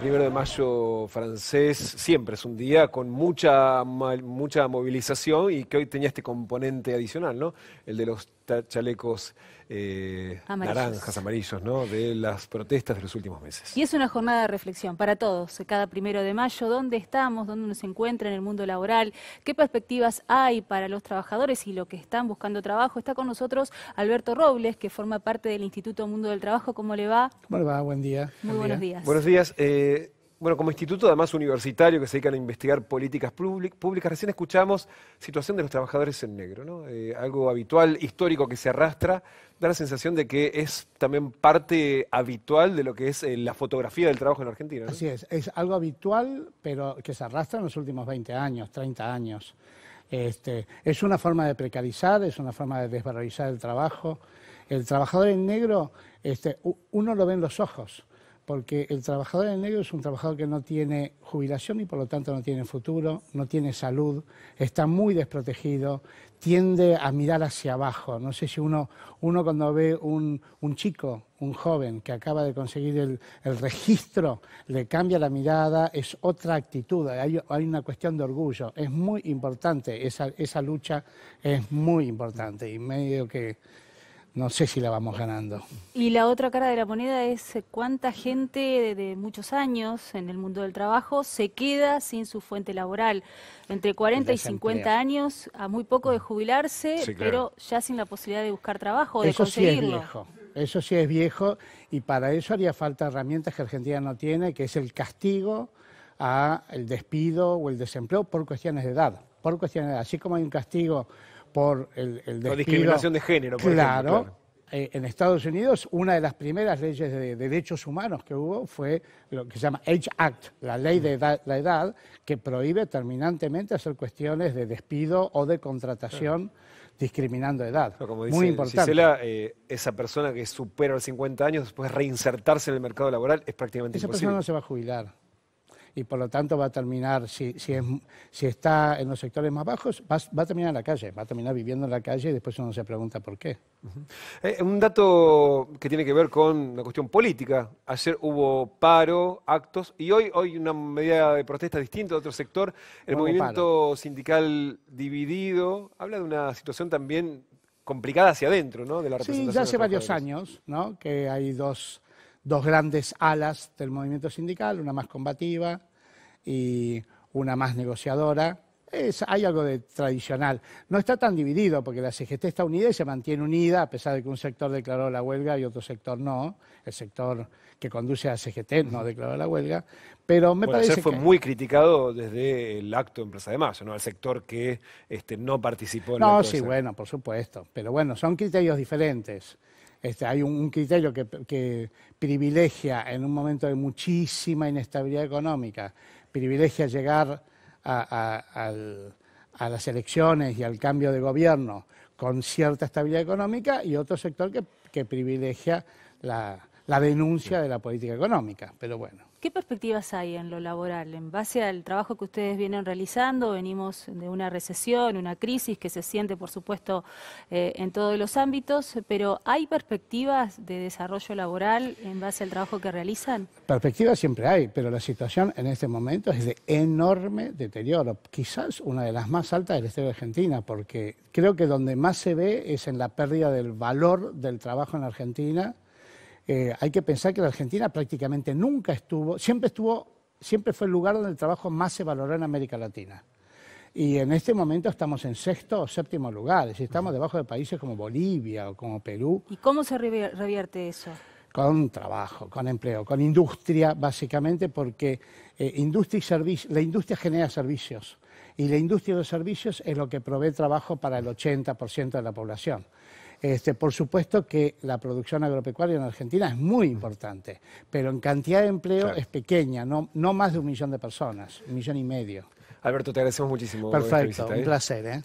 primero de mayo francés siempre es un día con mucha, mucha movilización y que hoy tenía este componente adicional, ¿no? El de los chalecos eh, naranjas, amarillos, ¿no? De las protestas de los últimos meses. Y es una jornada de reflexión para todos, cada primero de mayo, ¿dónde estamos? ¿Dónde nos encuentra en el mundo laboral? ¿Qué perspectivas hay para los trabajadores y los que están buscando trabajo? Está con nosotros Alberto Robles, que forma parte del Instituto Mundo del Trabajo. ¿Cómo le va? ¿Cómo le va? Buen día. Muy buenos días. Buenos días. Eh, bueno, como instituto además universitario que se dedican a investigar políticas públicas, recién escuchamos situación de los trabajadores en negro, ¿no? Eh, algo habitual, histórico que se arrastra, da la sensación de que es también parte habitual de lo que es eh, la fotografía del trabajo en Argentina. Así es, es algo habitual, pero que se arrastra en los últimos 20 años, 30 años. Este, es una forma de precarizar, es una forma de desvalorizar el trabajo. El trabajador en negro, este, uno lo ve en los ojos porque el trabajador en negro es un trabajador que no tiene jubilación y por lo tanto no tiene futuro, no tiene salud, está muy desprotegido, tiende a mirar hacia abajo. No sé si uno, uno cuando ve un, chico, un joven que acaba de conseguir el, registro, le cambia la mirada, es otra actitud, hay, hay una cuestión de orgullo. Es muy importante, esa, esa lucha es muy importante y medio que no sé si la vamos ganando. Y la otra cara de la moneda es eh, cuánta gente de, muchos años en el mundo del trabajo se queda sin su fuente laboral. Entre 40 y 50 años, a muy poco de jubilarse, pero ya sin la posibilidad de buscar trabajo, de eso conseguirlo. Sí es viejo. Eso sí es viejo y para eso haría falta herramientas que Argentina no tiene, que es el castigo al despido o el desempleo por cuestiones de edad. Por cuestiones de edad. Así como hay un castigo por el, el despido. discriminación de género, por claro, ejemplo, eh, en Estados Unidos, una de las primeras leyes de, derechos humanos que hubo fue lo que se llama Age Act, la ley de la edad, que prohíbe terminantemente hacer cuestiones de despido o de contratación. discriminando edad. como dice Muy importante. Eh, esa persona que supera los 50 años, después reinsertarse en el mercado laboral es prácticamente esa imposible. Esa persona no se va a jubilar y por lo tanto va a terminar, si, si, es, si está en los sectores más bajos, va, a terminar en la calle, va a terminar viviendo en la calle y después uno se pregunta por qué. Eh, un dato que tiene que ver con una cuestión política. Ayer hubo paro, actos y hoy, hoy una medida de protesta distinta de otro sector. El movimiento sindical dividido habla de una situación también complicada hacia adentro, ¿no? De la representación. Sí, ya hace varios años, ¿no? Que hay dos dos grandes alas del movimiento sindical, una más combativa y una más negociadora. Es, hay algo de tradicional. No está tan dividido porque la CGT está unida y se mantiene unida, a pesar de que un sector declaró la huelga y otro sector no. El sector que conduce a la CGT no declaró la huelga. Pero me parece ayer fue muy criticado desde el acto de Plaza de Mayo, ¿no? Al sector que este, no participó en No, No, sí, bueno, por supuesto. Pero bueno, son criterios diferentes. Este, hay un, criterio que, privilegia en un momento de muchísima inestabilidad económica, privilegia llegar a, las elecciones y al cambio de gobierno con cierta estabilidad económica y otro sector que, privilegia la, la denuncia de la política económica. Pero bueno. ¿Qué perspectivas hay en lo laboral? En base al trabajo que ustedes vienen realizando, venimos de una recesión, una crisis que se siente, por supuesto, eh, en todos los ámbitos, pero ¿hay perspectivas de desarrollo laboral en base al trabajo que realizan? Perspectivas siempre hay, pero la situación en este momento es de enorme deterioro, quizás una de las más altas del Estado de Argentina, porque creo que donde más se ve es en la pérdida del valor del trabajo en Argentina eh, hay que pensar que la Argentina prácticamente nunca estuvo, siempre estuvo, siempre fue el lugar donde el trabajo más se valoró en América Latina. Y en este momento estamos en sexto o séptimo lugar, es decir, estamos debajo de países como Bolivia o como Perú. ¿Y cómo se revierte eso? Con trabajo, con empleo, con industria, básicamente, porque eh, industria y la industria genera servicios y la industria de los servicios es lo que provee trabajo para el 80% de la población. Este, por supuesto que la producción agropecuaria en Argentina es muy importante, pero en cantidad de empleo es pequeña, no, no más de un millón de personas, un millón y medio. Alberto, te agradecemos muchísimo. Perfecto, un ¿eh? placer. ¿eh?